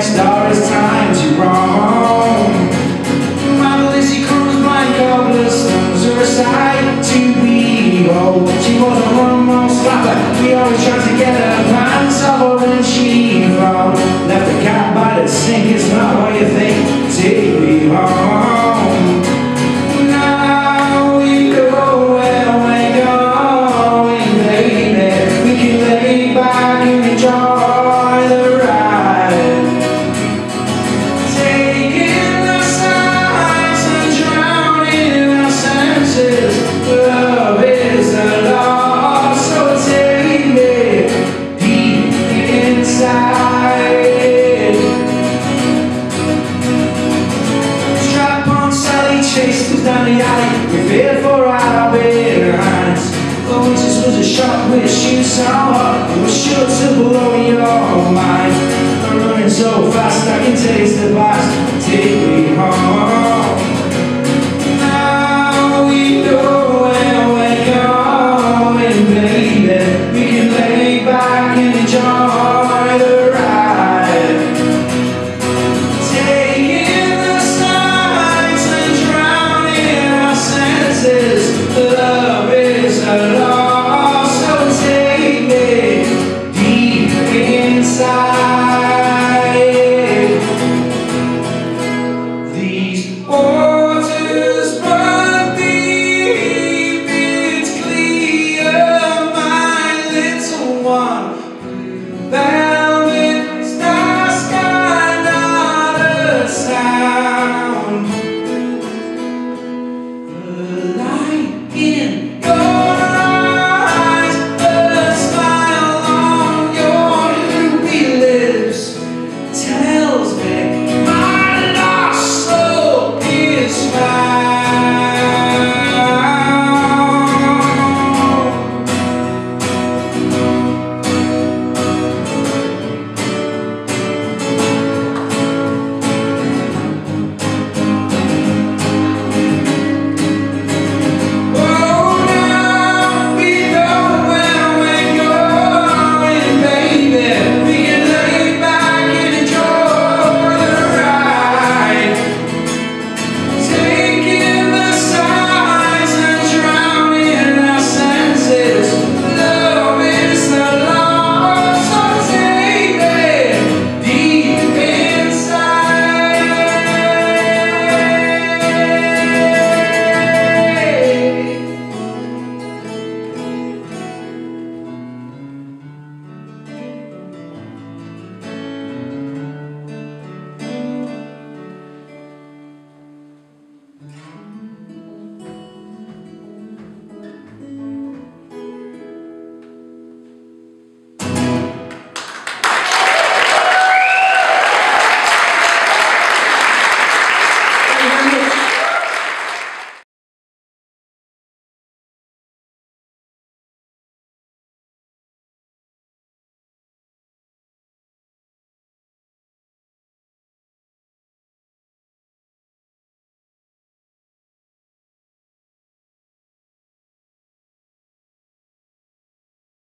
next door is time to roam. Mama Lizzie comes by cobblestones, her side to be old. Oh, she was a one-mom slapper, we always tried to get her pants off when she rolled. Left the cat by the sink, it's not alley You fell for our bitter hands. Oh, it just was a shock when you saw It was sure to blow your mind. I'm running so fast I can taste the bite. 내